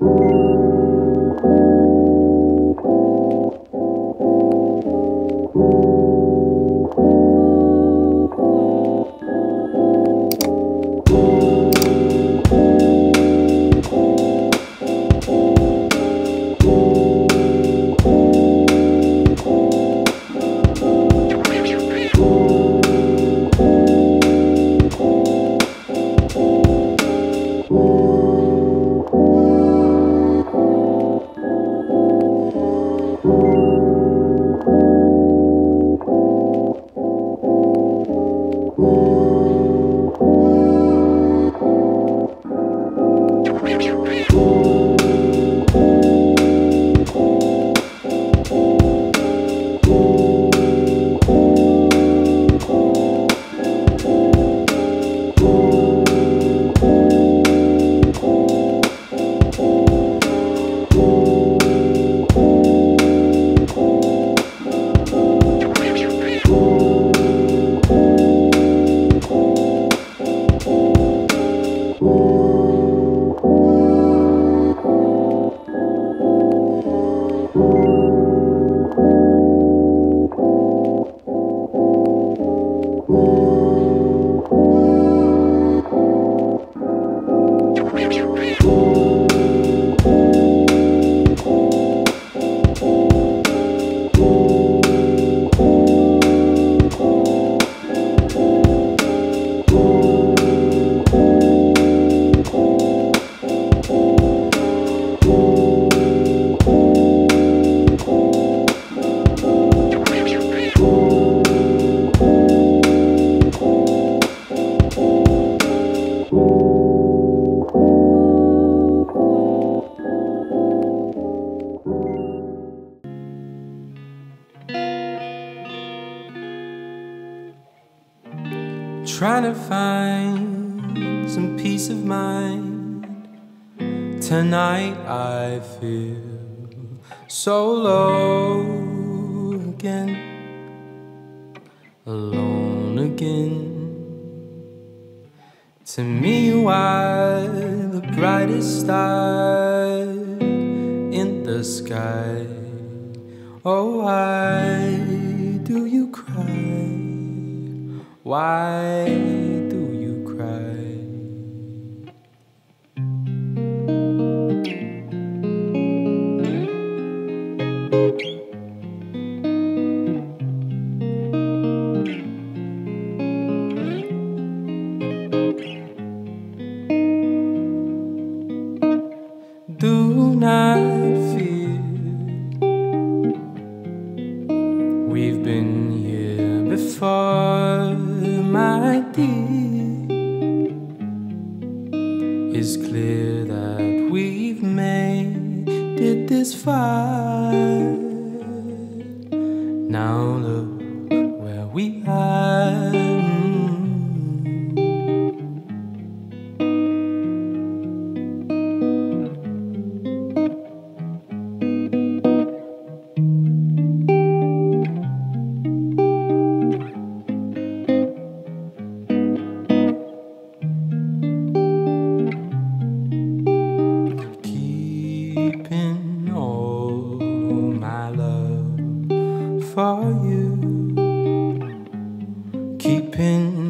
you. Thank you. Trying to find some peace of mind. Tonight I feel so low again, alone again. To me, you are the brightest star in the sky. Oh, why do you cry? Why do you cry? Do not fear. We've been before, my deed it's clear that we've made it this far. Now for you. Keeping